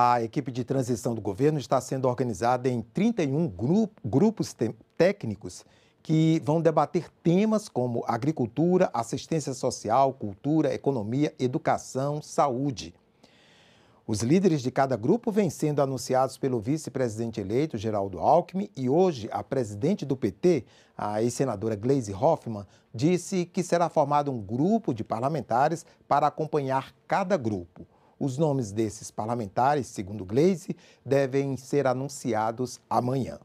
A equipe de transição do governo está sendo organizada em 31 grupos técnicos que vão debater temas como agricultura, assistência social, cultura, economia, educação, saúde. Os líderes de cada grupo vêm sendo anunciados pelo vice-presidente eleito, Geraldo Alckmin, e hoje a presidente do PT, a ex-senadora Gleisi Hoffmann, disse que será formado um grupo de parlamentares para acompanhar cada grupo. Os nomes desses parlamentares, segundo Gleisi, devem ser anunciados amanhã.